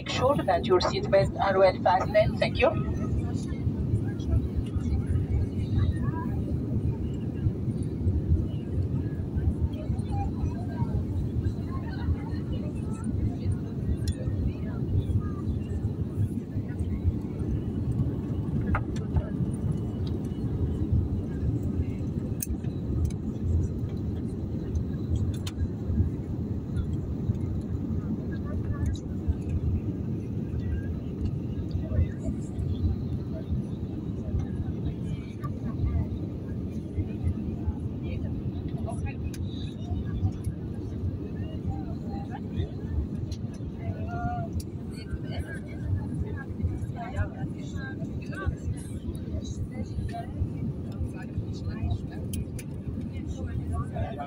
make sure that your seatbelts are well fastened.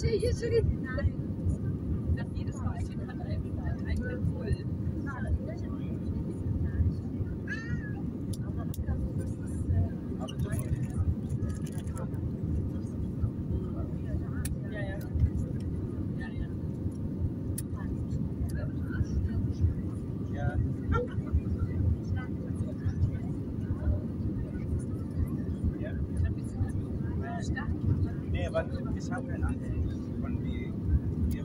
Şey geçirin. Nee, want ich habe einen Anruf von die hier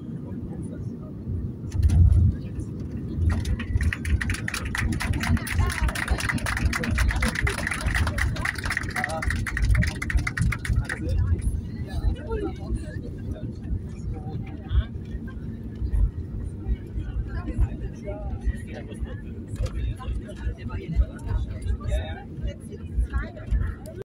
Ja, ja.